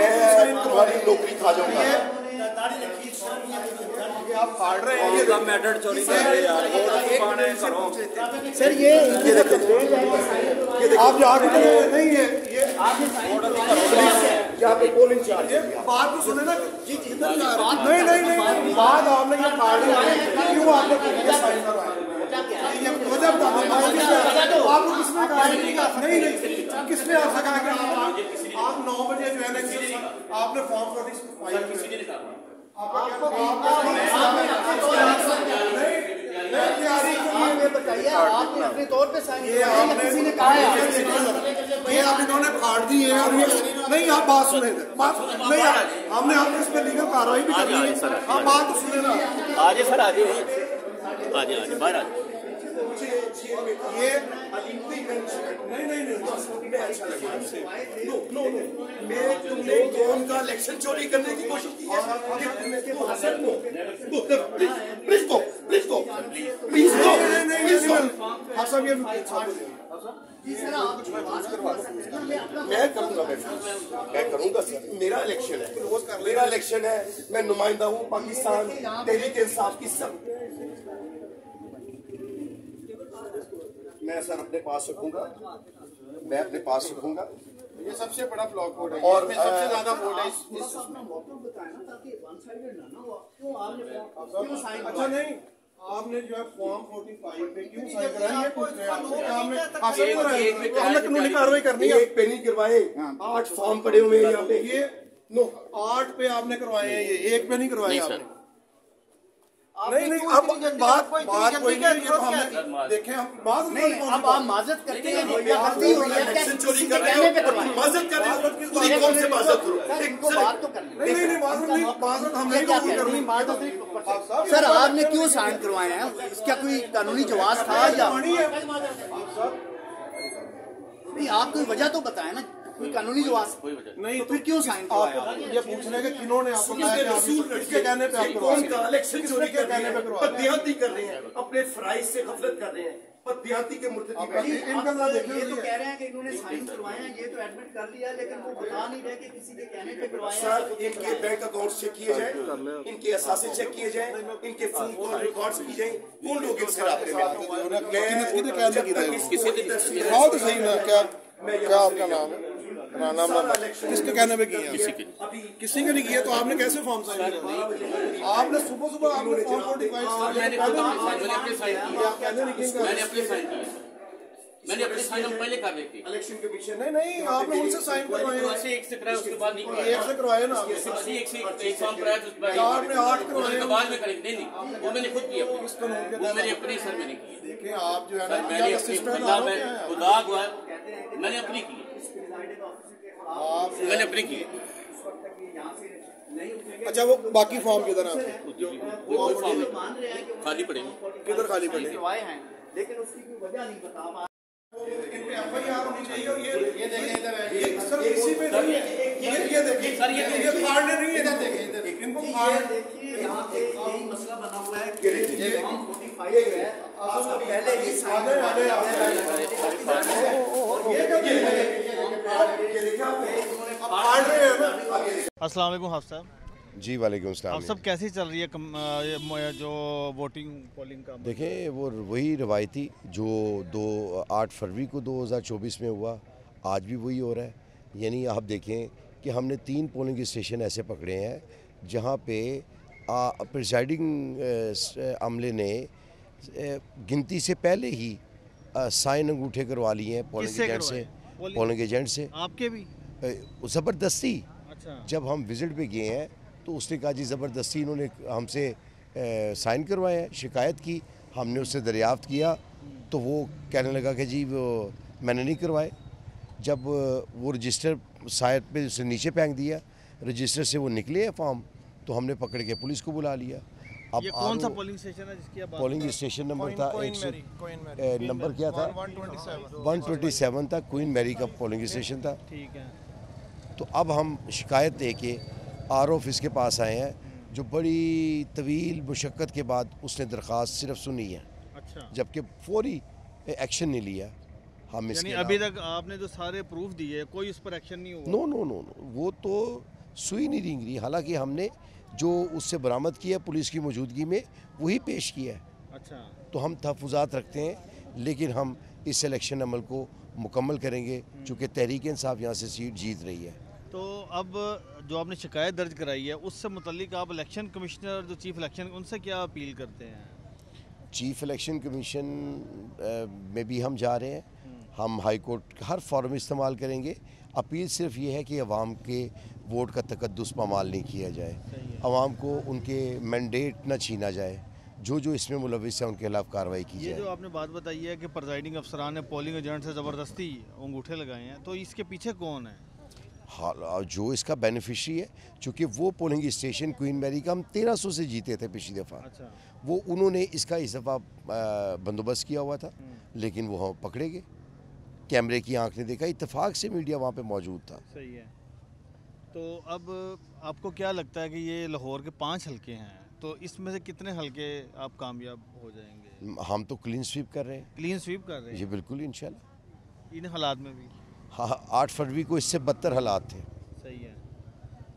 मैं तुम्हारी नौकरी खा जाऊँगा आप फाड़ रहे हैं ये कम मैटर चोरी रहे यार और करो सर ये ये आप जो आप नहीं है ये यहाँ पे पोल इंचार्ज बात तो सुने ना जी जी नहीं नहीं नहीं बात आपने क्यों आपने आप लोग किसने कहा नहीं नहीं किसने कहा कि आप नौ बजे जो है ना आपने फॉर्म फोर्टी किसी ने बात सुने हमने लीगल कार्रवाई भी करी है आप बात सुने आज सर आज आज आज बाहर आज ये नहीं नहीं नहीं नो नो नो मैं तुमने कौन का इलेक्शन चोरी करने की कोशिश की है? No no please please go please go please go नहीं नहीं प्लीज़ गो ये जी सर। आप बात करवा दो मैं करूँगा मैं मैं करूँगा मेरा इलेक्शन है। मेरा इलेक्शन है। मैं नुमाइंदा हूँ। पाकिस्तान तहरीक इंसाफ की सब। मैं सर अपने पास रखूँगा। मैं अपने पास रखूँगा। ये सबसे बड़ा ब्लॉक बोर्ड है। और, इसमें सबसे ज़्यादा वोट है इस- इस अपना मोटिव बताया ना ताकि वन साइडेड ना ना हो क्यों आपने अच्छा नहीं आपने जो है फॉर्म 45 पे क्यों साइन कराया ये पूछ रहे हैं आपने हो है। कानूनी कार्रवाई करनी है? एक पे नहीं करवाए आठ फॉर्म पड़े हुए हैं यहाँ पे। ये नो आठ पे आपने करवाए हैं ये। एक पे नहीं करवाए आपने नहीं नहीं अब बात बात कोई नहीं है, हमने देखे हम बात नहीं अब आप माजत करते हैं या गलती है क्या इलेक्शन चोरी कर रहे हो। मदद कर रहे हो। पूरी कौन से मदद करो सर इनको बात तो करनी नहीं नहीं नहीं बात नहीं बात हम नहीं क्या कबूल कहते करनी हैं? बात तो सर आपने क्यों साइन करवाए हैं? इसका कोई कानूनी जवाब था या नहीं आप कोई वजह तो बताएँ ना। कोई कानूनी जवाब नहीं तो फिर क्यों साइन करवाया? ये पूछ रहे हैं कि किन्होंने आपको कि किसके कहने पे आप कौन का इलेक्शन चोरी रहे कहने पे हैं करवा रहे हैं? पदयाती कर रहे हैं अपने फराइज से गफलत कर रहे हैं। के इनका ना देखें ये तो कह रहे हैं कि इन्होंने साइन करवाए हैं ये तो एडमिट कर लिया लेकिन वो बता नहीं रहे कि किसी के कहने पे करवाए हैं सर इनके बैंक अकाउंट चेक किए जाए इनके असासे चेक किए जाए इनके फ़ोन कॉल रिकॉर्ड्स की जाए कौन लोग में की? किसी बहुत सही ना क्या क्या आपका नाम? है। किसके कहने पे किए किसी के किसी के नहीं किया? तो आपने कैसे फॉर्म साइन किया? आपने सुबह सुबह आपने फॉर्म मैंने अपने साइन मैंने अपने साइन किया। मैंने अपने साइन किए मैंने अपने साइन हम पहले कर रहे थे। इलेक्शन के पीछे। नहीं नहीं आपने उनसे साइन करवाए। एक से कराया उसके बाद नहीं कराया एक से करवाए ना? एक से एक फॉर्म कराया तो उसके बाद आपने आठ करवाए उसके बाद में करेंगे। नहीं नहीं वो मैंने खुद किया। वो मैंने अपने सर में नहीं किए देखिए आप जो है ना मैंने का अपनी सिस्टम खुदा में खुदा हुआ मैंने अपनी की मैंने अपनी की अच्छा वो बाकी फॉर्म किधर है हैं खाली पड़ेंगे किधर खाली पड़े करवाए हैं लेकिन उसकी कोई वजह नहीं बता पा इन पे एफआईआर होनी चाहिए और ये ये देखें इधर है ये सर किसी पे नहीं है ये ये देखिए सर, ये ये फाड़ने नहीं है इधर देखें इधर इनको ये फाड़ देखिए यहाँ पे यही मसला बना हुआ है कि ये फॉर्म 45 जो है आपको पहले ही साइन आगे आगे फाड़ रहे हैं। ना? अस्सलाम वालेकुम हाफ़ साहब। जी वालेकुम आप सलाम सब कैसी चल रही है कम, जो वोटिंग पोलिंग का? देखें वो वही रवायती जो दो आठ फरवरी को 2024 में हुआ आज भी वही हो रहा है। यानी आप देखें कि हमने तीन पोलिंग स्टेशन ऐसे पकड़े हैं जहाँ पे प्रिसाइडिंग अमले ने गिनती से पहले ही साइन अंगूठे करवा लिए हैं पोलिंग एजेंट से? पोलिंग- एजेंट से। आपके भी? ज़बरदस्ती। अच्छा। जब हम विज़िट पे गए हैं तो उसने कहा जी ज़बरदस्ती इन्होंने हमसे साइन करवाया शिकायत की हमने उससे दरियाफ्त किया। तो वो कहने लगा कि जी वो मैंने नहीं करवाए। जब वो रजिस्टर साइड पे उसे नीचे फेंक दिया रजिस्टर से वो निकले फॉर्म तो हमने पकड़ के पुलिस को बुला लिया। अब ये कौन सा पोलिंग स्टेशन है जिसकी आप पोलिंग स्टेशन नंबर था एक सौ नंबर क्या था? 127 वन ट्वेंटी सेवन था क्वीन मैरी का पोलिंग स्टेशन था। ठीक है। तो अब हम शिकायत दे के आर ऑफ़िस के पास आए हैं जो बड़ी तवील मुशक्क़त के बाद उसने दरख्वास्त सिर्फ़ सुनी है। अच्छा। जबकि फौरी एक्शन नहीं लिया हम इसके अभी तक आपने जो सारे प्रूफ दिए कोई उस पर एक्शन नहीं हुआ। नो नो नो नो वो तो सुई नहीं रिंग रही। हालाँकि हमने जो उससे बरामद किया है पुलिस की मौजूदगी में वही पेश किया है। अच्छा। तो हम तहफात रखते हैं लेकिन हम इस इलेक्शन अमल को मुकम्मल करेंगे चूँकि तहरीक इंसाफ यहाँ से सीट जीत रही है। तो अब जो आपने शिकायत दर्ज कराई है उससे मतलब आप इलेक्शन कमिश्नर जो चीफ इलेक्शन उनसे क्या अपील करते हैं? चीफ इलेक्शन कमीशन में भी हम जा रहे हैं। हम हाई कोर्ट हर फॉर्म इस्तेमाल करेंगे। अपील सिर्फ़ ये है कि अवाम के वोट का तकदस पामाल नहीं किया जाए। अवाम को उनके मैंडेट न छीना जाए। जो जो इसमें मुलविस है उनके खिलाफ कार्रवाई की ये जाए। जो आपने बात बताई है कि प्रिजाइडिंग अफसरान ने पोलिंग एजेंट से ज़बरदस्ती अंगूठे लगाए हैं तो इसके पीछे कौन है? हाँ जो इसका बेनिफिशरी है चूँकि वो पोलिंग स्टेशन क्वीन मैरी का हम तेरह सौ से जीते थे पिछली दफ़ा। अच्छा। वो उन्होंने इसका इस दफ़ा बंदोबस्त किया हुआ था लेकिन वो हम पकड़े गए। कैमरे की आँख ने देखा इतफाक़ से मीडिया वहाँ पर मौजूद था। सही है। तो अब आपको क्या लगता है कि ये लाहौर के पाँच हलके हैं? तो इसमें से कितने हलके आप कामयाब हो जाएँगे? हम तो क्लीन स्वीप कर रहे हैं। क्लीन स्वीप कर रहे ये जी बिल्कुल इंशाल्लाह। इन हालात में भी? हाँ आठ फरवरी को इससे बदतर हालात थे। है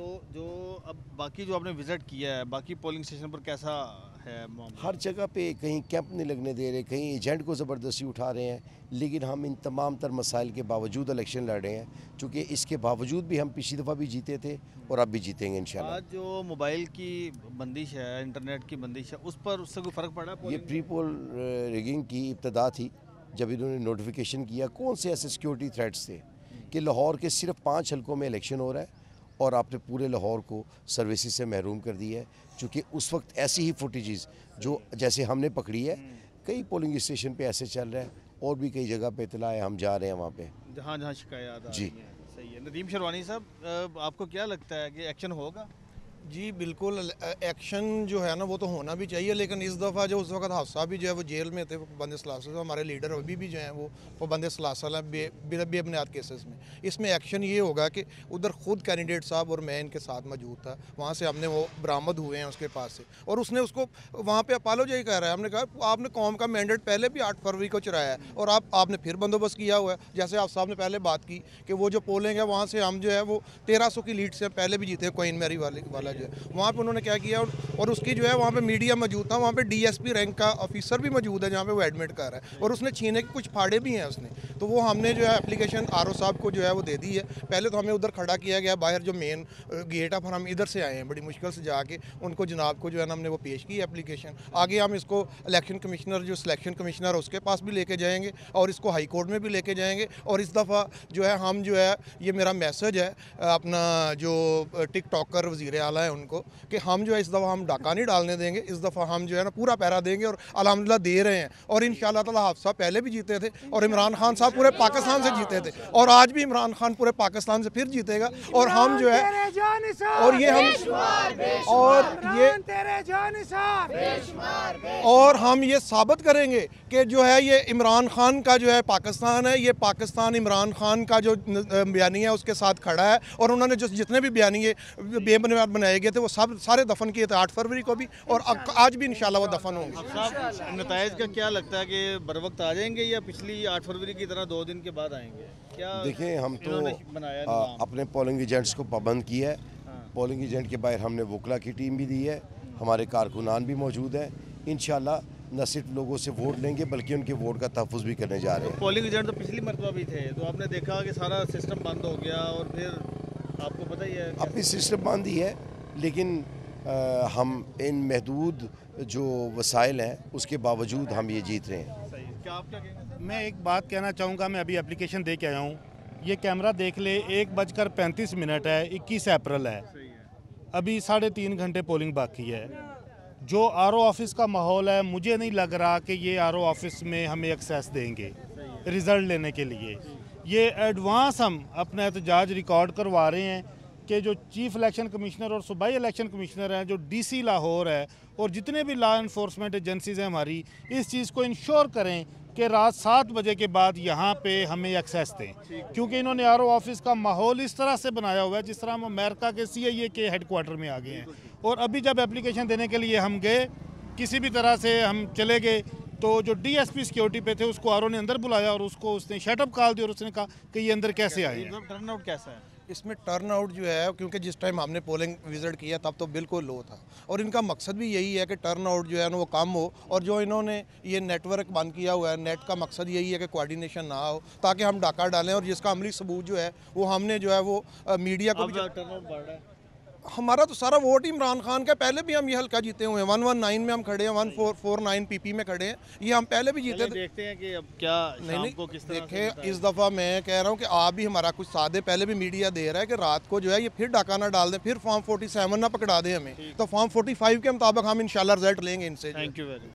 तो जो अब बाकी जो आपने विज़िट किया है बाकी पोलिंग स्टेशन पर कैसा है हर जगह पे कहीं कैंप नहीं लगने दे रहे कहीं एजेंट को ज़बरदस्ती उठा रहे हैं लेकिन हम इन तमाम तर मसाइल के बावजूद इलेक्शन लड़ रहे हैं चूँकि इसके बावजूद भी हम पिछली दफ़ा भी जीते थे और अब भी जीतेंगे इन आज जो मोबाइल की बंदिश है इंटरनेट की बंदिश है उस पर उससे कोई फ़र्क पड़ा ये? प्री पोल रिगिंग की इब्तदा थी जब इन्होंने नोटिफिकेशन किया कौन से ऐसे सिक्योरिटी थ्रेट्स थे कि लाहौर के सिर्फ़ पाँच हलकों में इलेक्शन हो रहा है और आपने पूरे लाहौर को सर्विसेज़ से महरूम कर दिया है चूँकि उस वक्त ऐसी ही फुटेजेस जो जैसे हमने पकड़ी है कई पोलिंग स्टेशन पे ऐसे चल रहे हैं और भी कई जगह पे इतला है हम जा रहे हैं वहाँ पे। जहाँ जहाँ शिकायत जी। सही है। नदीम शर्वानी साहब आपको क्या लगता है कि एक्शन होगा? जी, बिल्कुल एक्शन जो है ना, वो तो होना भी चाहिए, लेकिन इस दफ़ा जो उस वक्त हादसा भी जो है, वो जेल में थे पाबंद सलासल हमारे लीडर अभी भी जो हैं, वो पाबंद सलासल हैं बे, बे- बेबुनियाद केसेस में। इसमें एक्शन ये होगा कि उधर खुद कैंडिडेट साहब और मैं इनके साथ मौजूद था, वहाँ से हमने वो बरामद हुए हैं उसके पास से, और उसने उसको, वहाँ पे अपालोजाई कह रहा है, हमने कहा, आपने कौम का मैंडेट पहले भी आठ फरवरी को चुराया है, और आप, आपने फिर बंदोबस्त किया हुआ है, जैसे आप साहब ने पहले बात की कि वो जो पोलिंग है, वहाँ से हम जो है, वो तेरह की लीड से पहले भी जीते क्वीन मैरी वाले, वाला जो है वहाँ पे उन्होंने क्या किया और, उसकी जो है वहाँ पे मीडिया मौजूद था वहाँ पे डीएसपी रैंक का ऑफिसर भी मौजूद है जहाँ पे वो एडमिट कर रहा है। और उसने छीने के कुछ फाड़े भी हैं उसने। तो वो हमने जो है एप्लीकेशन आर साहब को जो है वो दे दी है। पहले तो हमें उधर खड़ा किया गया बाहर जो मेन गेट है फिर हम इधर से आए हैं। बड़ी मुश्किल से जाके उनको जनाब को जो है ना हमने वो पेश की एप्लीकेशन आगे हम इसको इलेक्शन कमिश्नर जो सिलेक्शन कमिश्नर उसके पास भी लेके जाएँगे और इसको हाई कोर्ट में भी लेके जाएँगे। और इस दफ़ा जो है हम जो है ये मेरा मैसेज है अपना जो टिकटॉकर वज़ीर आला है उनको कि हम जो है इस दफ़ा हम डाका नहीं डालने देंगे इस दफ़ा हम जो है ना पूरा पैरा देंगे और अलहमदिल्ला दे रहे हैं। और इन ताला हादसा पहले भी जीते थे और इमरान खान साहब पूरे पाकिस्तान से जीते थे और आज भी इमरान खान पूरे पाकिस्तान से फिर जीतेगा और हम जो है और ये हम और ये और हम ये साबित करेंगे कि जो है ये इमरान खान का जो है पाकिस्तान है ये पाकिस्तान इमरान खान का जो बयानी है उसके साथ खड़ा है और उन्होंने जो जितने भी बयानी बेबुनियाद बनाए गए थे वो सब सारे दफन किए थे आठ फरवरी को भी और आज भी इंशाल्लाह वो दफन होंगे। नतज का क्या लगता है कि बर वक्त आ जाएँगे या पिछली आठ फरवरी की तरह दो दिन के बाद आएँगे? क्या देखें हम तो आ, अपने पोलिंग एजेंट्स को पाबंद किया है। पोलिंग एजेंट के बाहर हमने वकला की टीम भी दी है। हमारे कारकुनान भी मौजूद हैं। इन न सिर्फ़ लोगों से वोट लेंगे बल्कि उनके वोट का तहफ़ भी करने जा रहे हैं। पोलिंग एजेंट तो पिछली मरतबा भी थे तो आपने देखा कि सारा सिस्टम बंद हो गया और फिर आपको पता ही है अपनी सिस्टम बंद ही है। लेकिन आ, हम इन महदूद जो वसाइल हैं उसके बावजूद हम ये जीत रहे हैं। क्या आप क्या कहेंगे मैं एक बात कहना चाहूँगा मैं अभी एप्लीकेशन दे के आया हूँ। ये कैमरा देख ले एक बजकर पैंतीस मिनट है इक्कीस अप्रैल है। है। अभी साढ़े तीन घंटे पोलिंग बाकी है। जो आर ऑफ़िस का माहौल है मुझे नहीं लग रहा कि ये आर ऑफ़िस में हमें एक्सेस देंगे रिज़ल्ट लेने के लिए। ये एडवांस हम अपना एहतजाज रिकॉर्ड करवा रहे हैं। कि जो चीफ इलेक्शन कमिश्नर और सूबाई इलेक्शन कमिश्नर हैं, जो डीसी लाहौर है, और जितने भी लॉ इन्फोर्समेंट एजेंसीज हैं हमारी, इस चीज़ को इंश्योर करें कि रात सात बजे के बाद यहाँ पे हमें एक्सेस दें। क्योंकि इन्होंने आर ऑफ़िस का माहौल इस तरह से बनाया हुआ है, जिस तरह हम अमेरिका के सी आई ए के हेडक्वार्टर में आ गए हैं। और अभी जब एप्लीकेशन देने के लिए हम गए, किसी भी तरह से हम चले गए तो जो डीएसपी सिक्योरिटी पे थे, उसको आरओ ने अंदर बुलाया और उसको उसने शटअप कॉल दिया और उसने कहा कि ये अंदर कैसे आए टर्नआउट कैसा है? इसमें टर्न आउट जो है क्योंकि जिस टाइम हमने पोलिंग विज़िट किया तब तो बिल्कुल लो था। और इनका मकसद भी यही है कि टर्न आउट जो है ना वो कम हो और जो इन्होंने ये नेटवर्क बंद किया हुआ है नेट का मकसद यही है कि कोऑर्डिनेशन ना हो ताकि हम डाका डालें और जिसका अमली सबूत जो है वो हमने जो है वो मीडिया को भी हमारा तो सारा वोट इमरान खान का पहले भी हम ये हल्का जीते हुए हैं। वन वन नाइन में हम खड़े हैं one four four nine P P में खड़े हैं। ये हम पहले भी जीते थे। देखते हैं कि अब क्या नहीं नहीं को किस तरह देखें इस दफ़ा मैं कह रहा हूँ कि आप भी हमारा कुछ साधे पहले भी मीडिया दे रहा है कि रात को जो है ये फिर डाका ना डाल दें फिर फॉर्म 47 ना पकड़ा दें हमें। तो फॉर्म 45 के मुताबिक हम इन रिज़ल्ट लेंगे इनसे। Thank you very